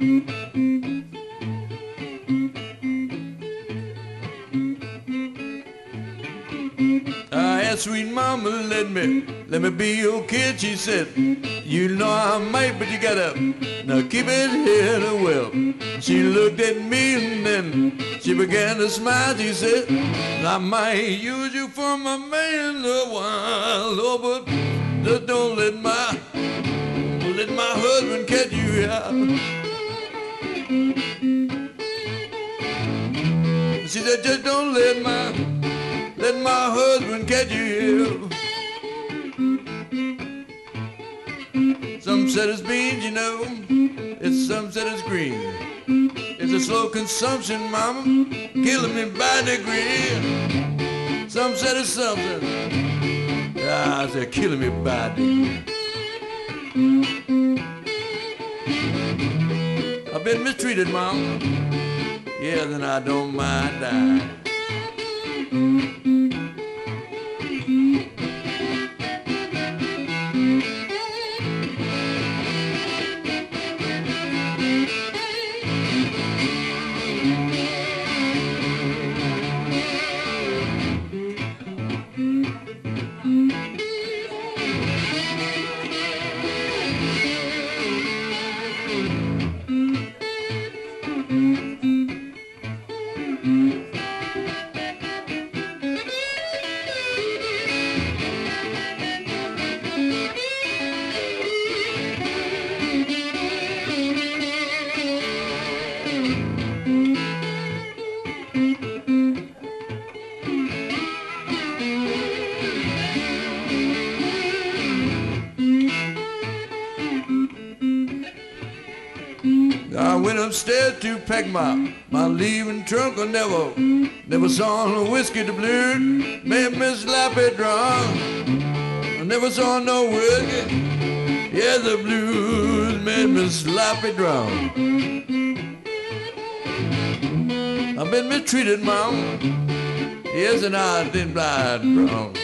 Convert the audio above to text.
I sweet mama, let me, let me be your kid. She said, you know I might, but you gotta, now keep it here well. She looked at me and then she began to smile. She said, I might use you for my man a while, oh, but just don't let my, let my husband catch you out. She said, just don't let my, let my husband catch you. Some said it's beans, you know. It's some said it's green. It's a slow consumption, mama, killing me by degree. Some said it's something. Ah, said killing me by degree. Been mistreated, Mom. Yeah, then I don't mind dying. Went upstairs to pack my, my leaving trunk. I never, never saw no whiskey to blue. Made me sloppy drunk. I never saw no whiskey. Yeah, the blues made me sloppy drunk. I've been mistreated, mom. Yes, and I did blind wrong.